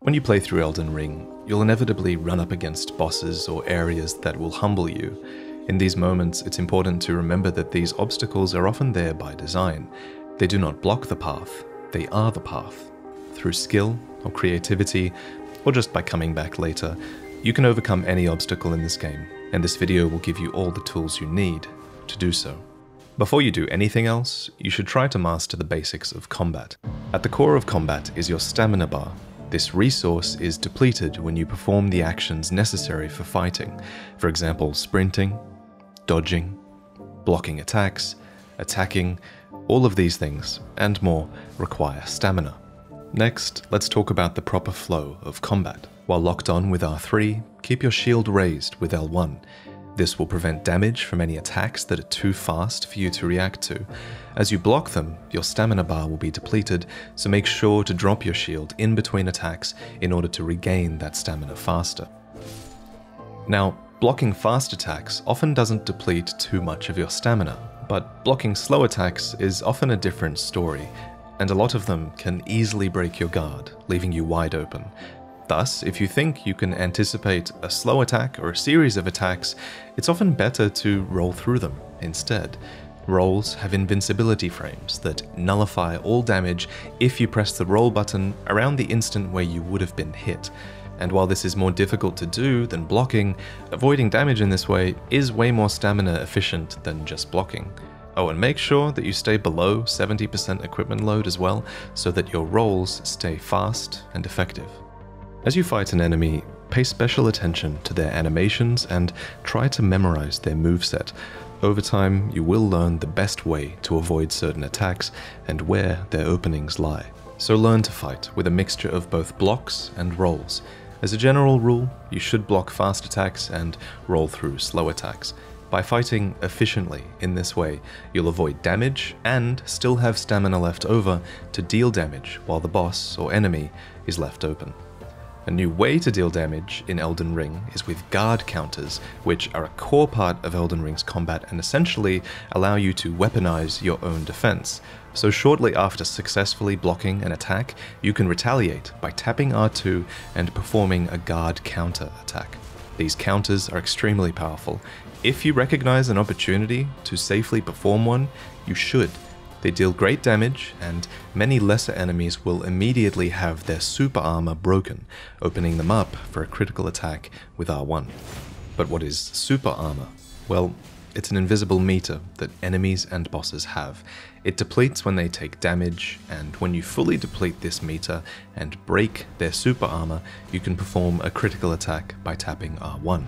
When you play through Elden Ring, you'll inevitably run up against bosses or areas that will humble you. In these moments, it's important to remember that these obstacles are often there by design. They do not block the path, they are the path. Through skill or creativity, or just by coming back later, you can overcome any obstacle in this game, and this video will give you all the tools you need to do so. Before you do anything else, you should try to master the basics of combat. At the core of combat is your stamina bar, this resource is depleted when you perform the actions necessary for fighting, for example, sprinting, dodging, blocking attacks, attacking, all of these things, and more, require stamina. Next, let's talk about the proper flow of combat. While locked on with R3, keep your shield raised with L1. This will prevent damage from any attacks that are too fast for you to react to. As you block them, your stamina bar will be depleted, so make sure to drop your shield in between attacks in order to regain that stamina faster. Now, blocking fast attacks often doesn't deplete too much of your stamina, but blocking slow attacks is often a different story, and a lot of them can easily break your guard, leaving you wide open. Thus, if you think you can anticipate a slow attack or a series of attacks, it's often better to roll through them instead. Rolls have invincibility frames that nullify all damage if you press the roll button around the instant where you would have been hit. And while this is more difficult to do than blocking, avoiding damage in this way is way more stamina efficient than just blocking. Oh, and make sure that you stay below 70% equipment load as well, so that your rolls stay fast and effective. As you fight an enemy, pay special attention to their animations and try to memorize their moveset. Over time, you will learn the best way to avoid certain attacks and where their openings lie. So learn to fight with a mixture of both blocks and rolls. As a general rule, you should block fast attacks and roll through slow attacks. By fighting efficiently in this way, you'll avoid damage and still have stamina left over to deal damage while the boss or enemy is left open. A new way to deal damage in Elden Ring is with guard counters, which are a core part of Elden Ring's combat and essentially allow you to weaponize your own defense. So, shortly after successfully blocking an attack, you can retaliate by tapping R2 and performing a guard counter attack. These counters are extremely powerful. If you recognize an opportunity to safely perform one, you should they deal great damage, and many lesser enemies will immediately have their super armor broken, opening them up for a critical attack with R1. But what is super armor? Well, it's an invisible meter that enemies and bosses have. It depletes when they take damage, and when you fully deplete this meter and break their super armor, you can perform a critical attack by tapping R1.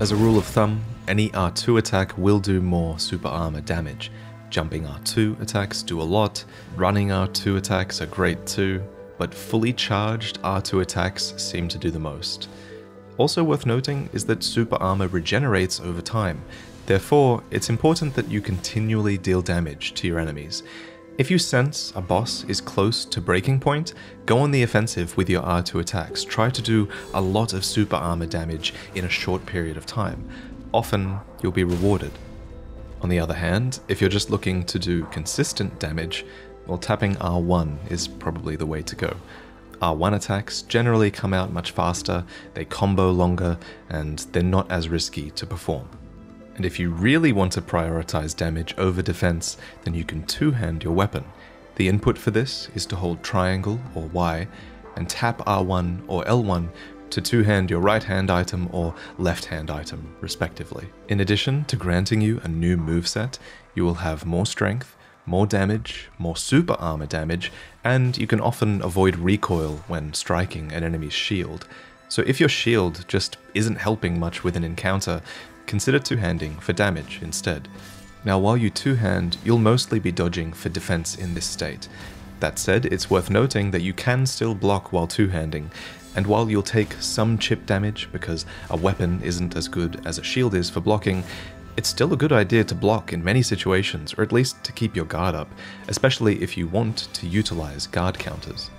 As a rule of thumb, any R2 attack will do more super armor damage, Jumping R2 attacks do a lot, running R2 attacks are great too, but fully charged R2 attacks seem to do the most. Also worth noting is that super armor regenerates over time, therefore it's important that you continually deal damage to your enemies. If you sense a boss is close to breaking point, go on the offensive with your R2 attacks. Try to do a lot of super armor damage in a short period of time. Often, you'll be rewarded. On the other hand, if you're just looking to do consistent damage, well, tapping R1 is probably the way to go. R1 attacks generally come out much faster, they combo longer, and they're not as risky to perform. And if you really want to prioritize damage over defense, then you can two-hand your weapon. The input for this is to hold triangle or Y and tap R1 or L1 to two-hand your right-hand item or left-hand item, respectively. In addition to granting you a new moveset, you will have more strength, more damage, more super armor damage, and you can often avoid recoil when striking an enemy's shield. So if your shield just isn't helping much with an encounter, consider two-handing for damage instead. Now while you two-hand, you'll mostly be dodging for defense in this state. That said, it's worth noting that you can still block while two-handing, and while you'll take some chip damage because a weapon isn't as good as a shield is for blocking, it's still a good idea to block in many situations, or at least to keep your guard up, especially if you want to utilize guard counters.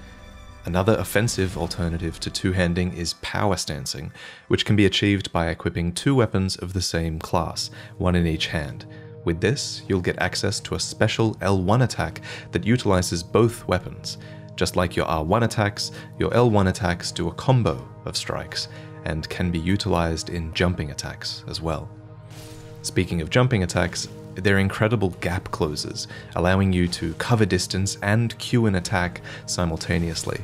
Another offensive alternative to two-handing is power stancing, which can be achieved by equipping two weapons of the same class, one in each hand. With this, you'll get access to a special L1 attack that utilizes both weapons, Just like your R1 attacks, your L1 attacks do a combo of strikes and can be utilized in jumping attacks as well. Speaking of jumping attacks, they're incredible gap closers, allowing you to cover distance and queue an attack simultaneously.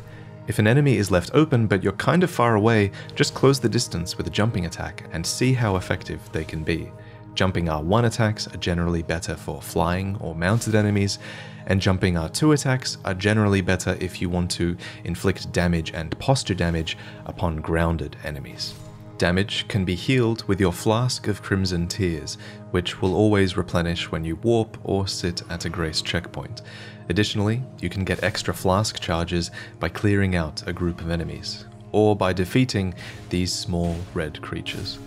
If an enemy is left open but you're kind of far away, just close the distance with a jumping attack and see how effective they can be. Jumping R1 attacks are generally better for flying or mounted enemies, and jumping R2 attacks are generally better if you want to inflict damage and posture damage upon grounded enemies. Damage can be healed with your Flask of Crimson Tears, which will always replenish when you warp or sit at a Grace checkpoint. Additionally, you can get extra Flask charges by clearing out a group of enemies, or by defeating these small red creatures.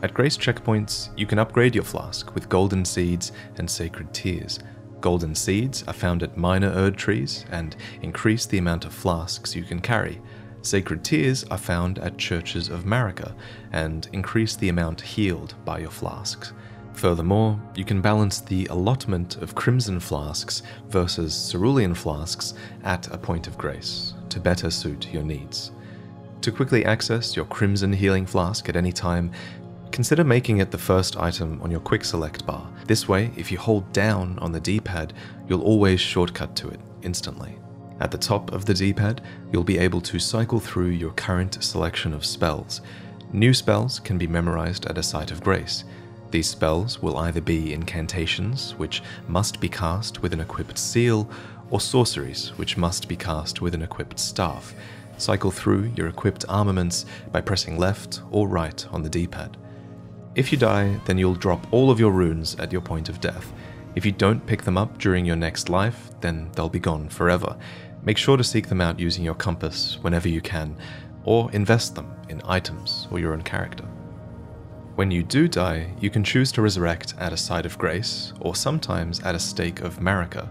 At Grace checkpoints, you can upgrade your flask with golden seeds and sacred tears. Golden seeds are found at minor Erd trees and increase the amount of flasks you can carry. Sacred tears are found at churches of Marika and increase the amount healed by your flasks. Furthermore, you can balance the allotment of crimson flasks versus cerulean flasks at a point of grace to better suit your needs. To quickly access your crimson healing flask at any time, Consider making it the first item on your quick select bar. This way, if you hold down on the D-pad, you'll always shortcut to it instantly. At the top of the D-pad, you'll be able to cycle through your current selection of spells. New spells can be memorized at a site of grace. These spells will either be incantations, which must be cast with an equipped seal, or sorceries, which must be cast with an equipped staff. Cycle through your equipped armaments by pressing left or right on the D-pad. If you die, then you'll drop all of your runes at your point of death. If you don't pick them up during your next life, then they'll be gone forever. Make sure to seek them out using your compass whenever you can, or invest them in items or your own character. When you do die, you can choose to resurrect at a site of grace, or sometimes at a stake of Marika.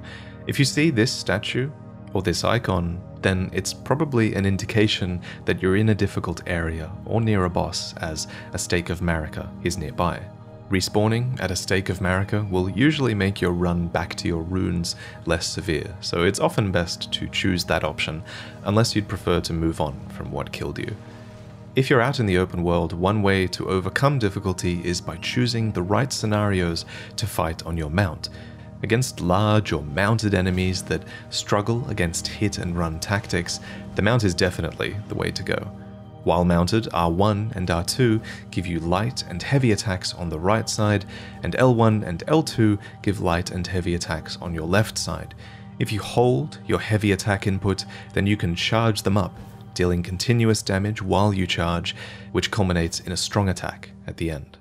If you see this statue, or this icon, then it's probably an indication that you're in a difficult area or near a boss as a stake of Marika is nearby. Respawning at a stake of Marika will usually make your run back to your runes less severe, so it's often best to choose that option, unless you'd prefer to move on from what killed you. If you're out in the open world, one way to overcome difficulty is by choosing the right scenarios to fight on your mount, Against large or mounted enemies that struggle against hit and run tactics, the mount is definitely the way to go. While mounted, R1 and R2 give you light and heavy attacks on the right side, and L1 and L2 give light and heavy attacks on your left side. If you hold your heavy attack input, then you can charge them up, dealing continuous damage while you charge, which culminates in a strong attack at the end.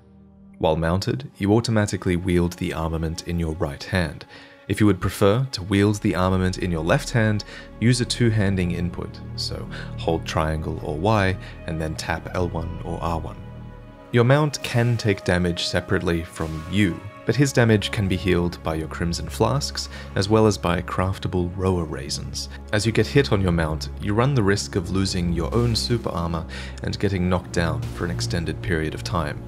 While mounted, you automatically wield the armament in your right hand. If you would prefer to wield the armament in your left hand, use a two-handing input, so hold triangle or Y and then tap L1 or R1. Your mount can take damage separately from you, but his damage can be healed by your Crimson Flasks, as well as by craftable Rowa Raisins. As you get hit on your mount, you run the risk of losing your own super armor and getting knocked down for an extended period of time,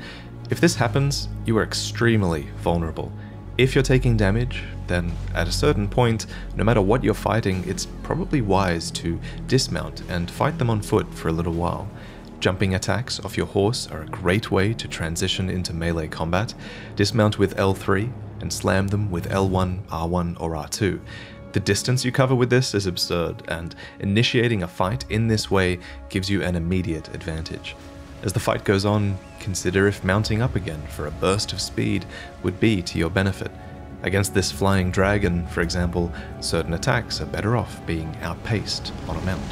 if this happens, you are extremely vulnerable. If you're taking damage, then at a certain point, no matter what you're fighting, it's probably wise to dismount and fight them on foot for a little while. Jumping attacks off your horse are a great way to transition into melee combat. Dismount with L3 and slam them with L1, R1, or R2. The distance you cover with this is absurd, and initiating a fight in this way gives you an immediate advantage. As the fight goes on, consider if mounting up again for a burst of speed would be to your benefit. Against this flying dragon, for example, certain attacks are better off being outpaced on a mount.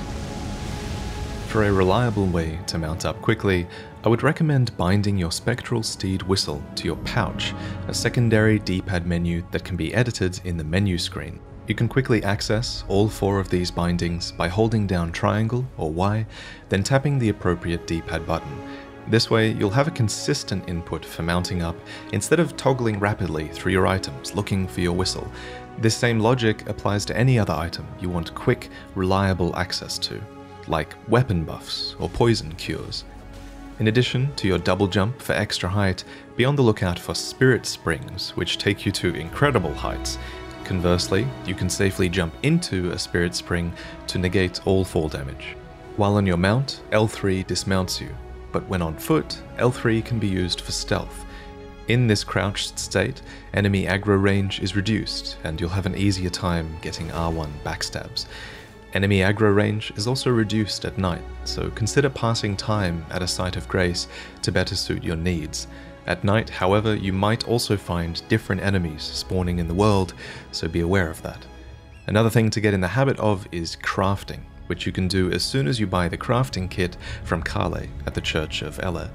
For a reliable way to mount up quickly, I would recommend binding your Spectral Steed Whistle to your pouch, a secondary D-pad menu that can be edited in the menu screen. You can quickly access all four of these bindings by holding down triangle or Y, then tapping the appropriate D-pad button. This way, you'll have a consistent input for mounting up instead of toggling rapidly through your items looking for your whistle. This same logic applies to any other item you want quick, reliable access to, like weapon buffs or poison cures. In addition to your double jump for extra height, be on the lookout for spirit springs, which take you to incredible heights Conversely, you can safely jump into a Spirit Spring to negate all fall damage. While on your mount, L3 dismounts you, but when on foot, L3 can be used for stealth. In this crouched state, enemy aggro range is reduced, and you'll have an easier time getting R1 backstabs. Enemy aggro range is also reduced at night, so consider passing time at a site of grace to better suit your needs. At night, however, you might also find different enemies spawning in the world, so be aware of that. Another thing to get in the habit of is crafting, which you can do as soon as you buy the crafting kit from Kale at the Church of Elleh.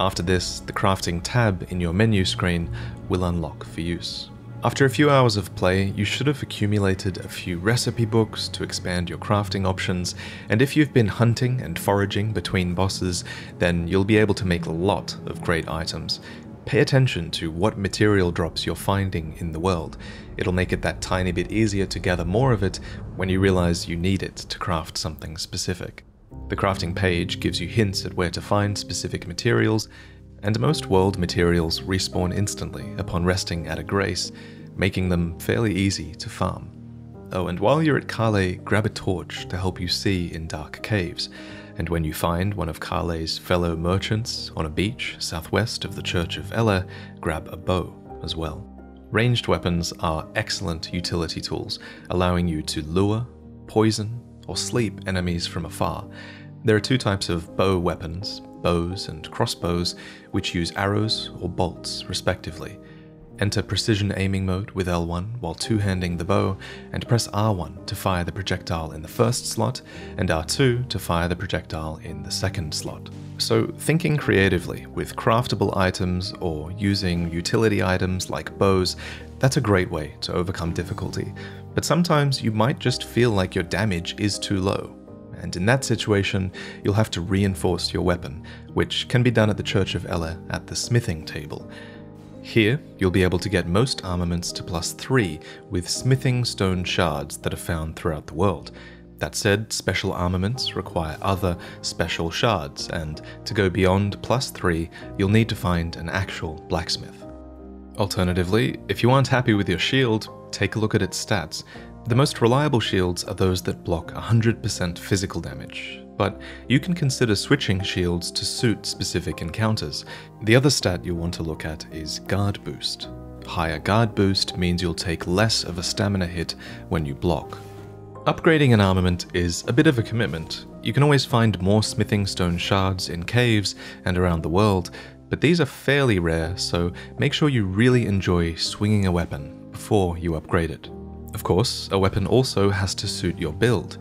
After this, the crafting tab in your menu screen will unlock for use. After a few hours of play, you should have accumulated a few recipe books to expand your crafting options, and if you've been hunting and foraging between bosses, then you'll be able to make a lot of great items. Pay attention to what material drops you're finding in the world. It'll make it that tiny bit easier to gather more of it when you realize you need it to craft something specific. The crafting page gives you hints at where to find specific materials, and most world materials respawn instantly upon resting at a grace, making them fairly easy to farm. Oh, and while you're at Kale, grab a torch to help you see in dark caves, and when you find one of Kale's fellow merchants on a beach southwest of the Church of Elleh, grab a bow as well. Ranged weapons are excellent utility tools, allowing you to lure, poison, or sleep enemies from afar. There are two types of bow weapons bows and crossbows, which use arrows or bolts, respectively. Enter precision aiming mode with L1 while two-handing the bow, and press R1 to fire the projectile in the first slot, and R2 to fire the projectile in the second slot. So, thinking creatively with craftable items or using utility items like bows, that's a great way to overcome difficulty. But sometimes you might just feel like your damage is too low, and in that situation, you'll have to reinforce your weapon, which can be done at the Church of Elleh at the smithing table. Here, you'll be able to get most armaments to plus 3 with smithing stone shards that are found throughout the world. That said, special armaments require other special shards, and to go beyond plus 3, you'll need to find an actual blacksmith. Alternatively, if you aren't happy with your shield, take a look at its stats. The most reliable shields are those that block 100% physical damage, but you can consider switching shields to suit specific encounters. The other stat you'll want to look at is guard boost. Higher guard boost means you'll take less of a stamina hit when you block. Upgrading an armament is a bit of a commitment. You can always find more smithing stone shards in caves and around the world, but these are fairly rare, so make sure you really enjoy swinging a weapon before you upgrade it. Of course, a weapon also has to suit your build.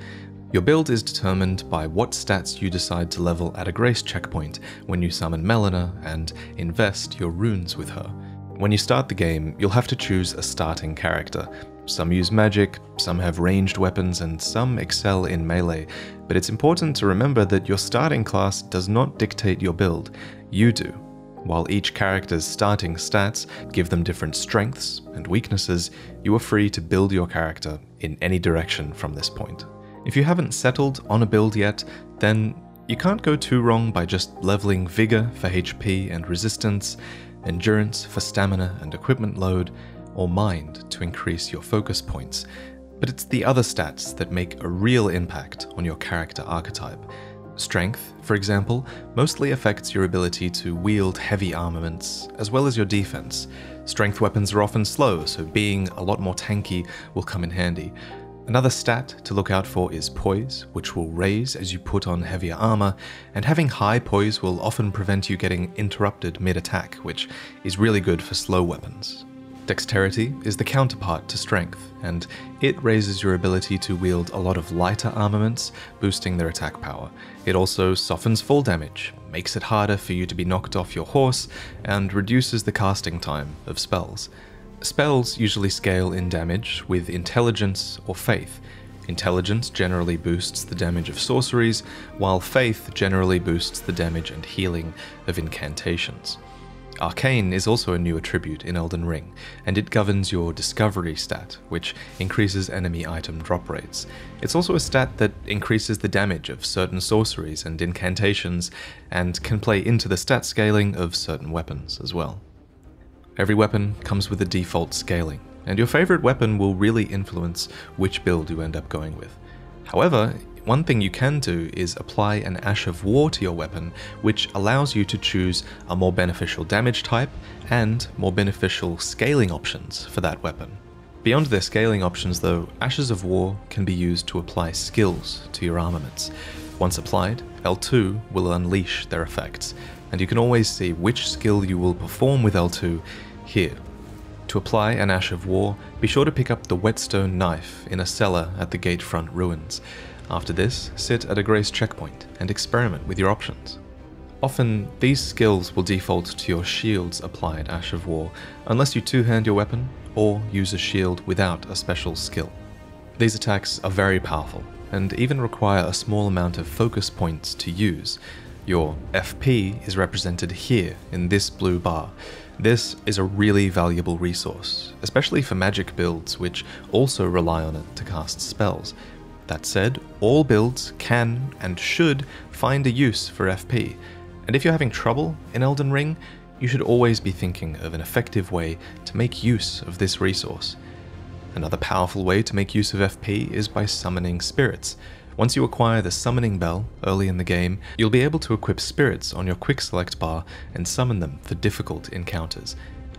Your build is determined by what stats you decide to level at a grace checkpoint when you summon Melina and invest your runes with her. When you start the game, you'll have to choose a starting character. Some use magic, some have ranged weapons, and some excel in melee, but it's important to remember that your starting class does not dictate your build, you do. While each character's starting stats give them different strengths and weaknesses, you are free to build your character in any direction from this point. If you haven't settled on a build yet, then you can't go too wrong by just leveling Vigor for HP and resistance, Endurance for stamina and equipment load, or Mind to increase your focus points. But it's the other stats that make a real impact on your character archetype. Strength, for example, mostly affects your ability to wield heavy armaments, as well as your defense. Strength weapons are often slow, so being a lot more tanky will come in handy. Another stat to look out for is poise, which will raise as you put on heavier armor, and having high poise will often prevent you getting interrupted mid attack, which is really good for slow weapons. Dexterity is the counterpart to strength, and it raises your ability to wield a lot of lighter armaments, boosting their attack power. It also softens fall damage, makes it harder for you to be knocked off your horse, and reduces the casting time of spells. Spells usually scale in damage with intelligence or faith. Intelligence generally boosts the damage of sorceries, while faith generally boosts the damage and healing of incantations. Arcane is also a new attribute in Elden Ring, and it governs your discovery stat, which increases enemy item drop rates. It's also a stat that increases the damage of certain sorceries and incantations, and can play into the stat scaling of certain weapons as well. Every weapon comes with a default scaling, and your favorite weapon will really influence which build you end up going with. However, one thing you can do is apply an Ash of War to your weapon, which allows you to choose a more beneficial damage type and more beneficial scaling options for that weapon. Beyond their scaling options though, Ashes of War can be used to apply skills to your armaments. Once applied, L2 will unleash their effects, and you can always see which skill you will perform with L2 here. To apply an Ash of War, be sure to pick up the whetstone knife in a cellar at the Gatefront ruins. After this, sit at a grace checkpoint and experiment with your options. Often, these skills will default to your shield's applied Ash of War, unless you two-hand your weapon or use a shield without a special skill. These attacks are very powerful, and even require a small amount of focus points to use. Your FP is represented here in this blue bar. This is a really valuable resource, especially for magic builds which also rely on it to cast spells, that said, all builds can and should find a use for FP, and if you're having trouble in Elden Ring, you should always be thinking of an effective way to make use of this resource. Another powerful way to make use of FP is by summoning spirits. Once you acquire the summoning bell early in the game, you'll be able to equip spirits on your quick select bar and summon them for difficult encounters,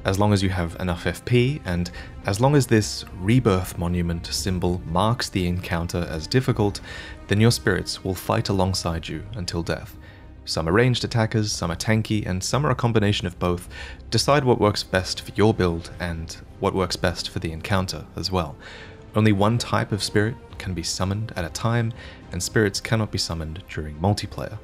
as long as you have enough FP, and as long as this rebirth monument symbol marks the encounter as difficult, then your spirits will fight alongside you until death. Some are ranged attackers, some are tanky, and some are a combination of both. Decide what works best for your build and what works best for the encounter as well. Only one type of spirit can be summoned at a time, and spirits cannot be summoned during multiplayer.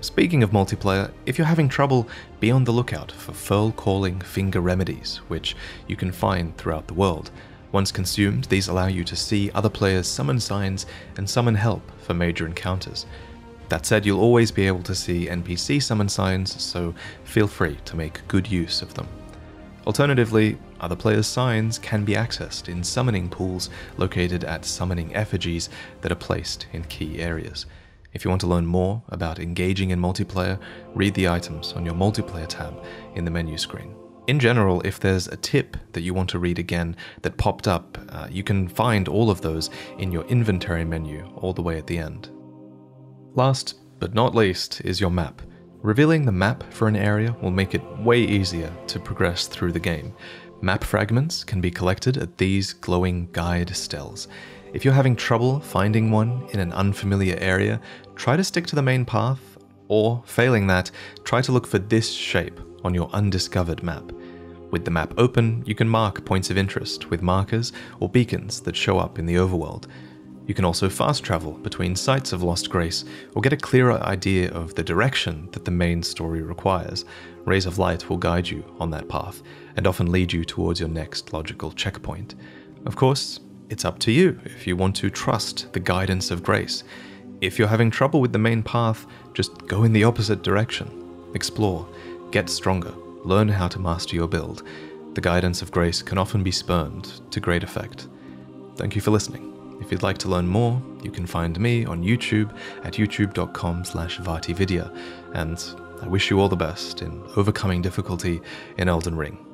Speaking of multiplayer, if you're having trouble, be on the lookout for furl calling finger remedies, which you can find throughout the world. Once consumed, these allow you to see other players summon signs and summon help for major encounters. That said, you'll always be able to see NPC summon signs, so feel free to make good use of them. Alternatively, other players' signs can be accessed in summoning pools located at summoning effigies that are placed in key areas. If you want to learn more about engaging in multiplayer, read the items on your multiplayer tab in the menu screen. In general, if there's a tip that you want to read again that popped up, uh, you can find all of those in your inventory menu all the way at the end. Last but not least is your map. Revealing the map for an area will make it way easier to progress through the game. Map fragments can be collected at these glowing guide stels. If you're having trouble finding one in an unfamiliar area, try to stick to the main path, or failing that, try to look for this shape on your undiscovered map. With the map open, you can mark points of interest with markers or beacons that show up in the overworld. You can also fast travel between sites of Lost Grace or get a clearer idea of the direction that the main story requires. Rays of Light will guide you on that path and often lead you towards your next logical checkpoint. Of course, it's up to you if you want to trust the guidance of grace. If you're having trouble with the main path, just go in the opposite direction. Explore, get stronger, learn how to master your build. The guidance of grace can often be spurned to great effect. Thank you for listening. If you'd like to learn more, you can find me on YouTube at youtube.com slash and I wish you all the best in overcoming difficulty in Elden Ring.